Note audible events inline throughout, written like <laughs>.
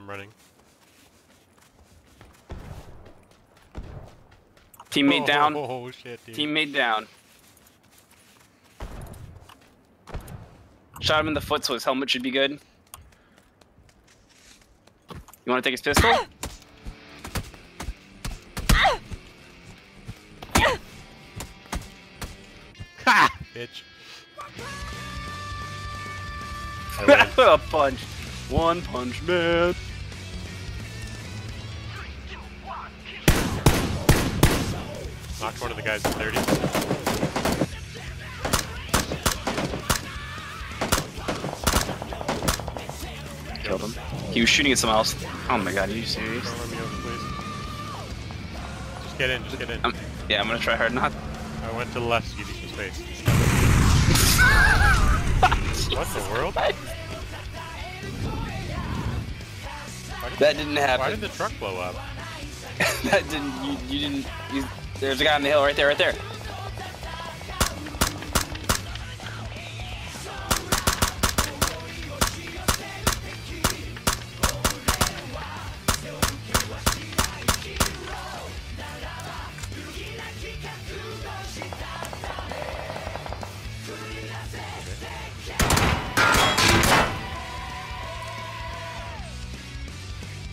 I'm running. Teammate oh, down. Oh, oh shit, dude. Teammate down. Shot him in the foot so his helmet should be good. You want to take his pistol? Ha! Bitch. <laughs> I a punch. One punch man. Knocked one of the guys at 30. Killed him. He was shooting at someone else. Oh my god, are you serious? Don't let me over. Just get in, just get in. Um, yeah, I'm gonna try hard not. I went to the left to give you some space. <laughs> what the world? Did, That didn't happen. why did the truck blow up? <laughs> that didn't. You, you didn't. You, there's a guy on the hill right there, right there.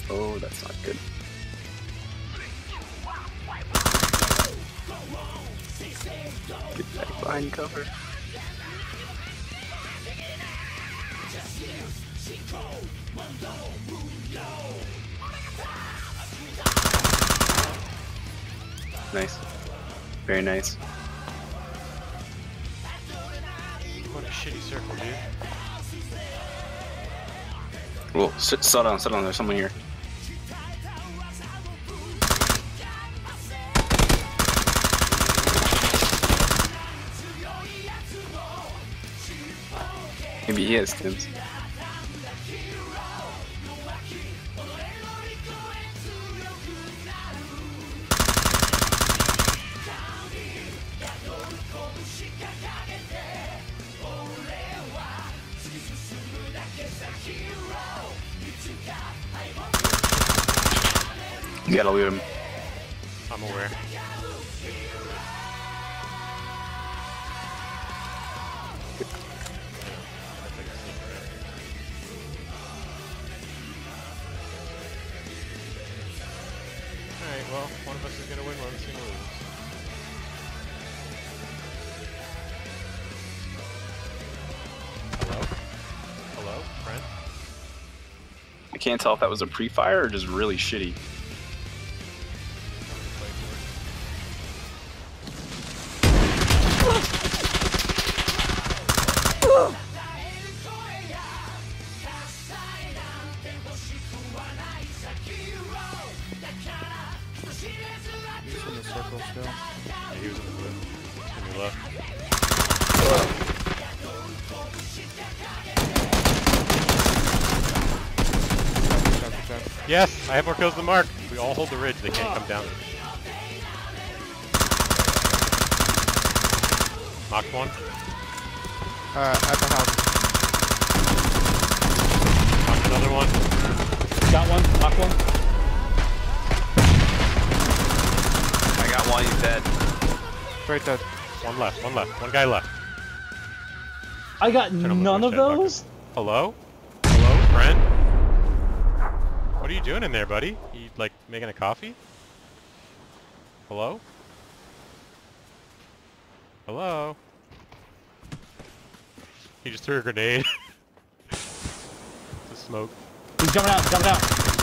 Oh, that's not good. Get back behind cover. Nice. Very nice. What a shitty circle, dude. Well, sit, sit down, sit down. There's someone here. Maybe he has Tim's. You gotta loot him. I'm aware. Well, one of us is gonna win, one of us is gonna lose. Hello? Hello, friend? I can't tell if that was a pre-fire or just really shitty. He's in the circle still. Yeah, he was in the blue. To me left. Good job, good job. Yes! I have more kills than Mark! We all hold the ridge, they can't come down. Knocked one. Uh, at the house. Knocked another one. Got one. Knock one. One, he's dead. Straight dead. One left, one left. One guy left. I got Turn on the none of flashlight, Bucket. those. Hello? Hello, friend? What are you doing in there, buddy? You, like, making a coffee? Hello? Hello? He just threw a grenade. <laughs> the smoke. He's jumping out. Jumping out.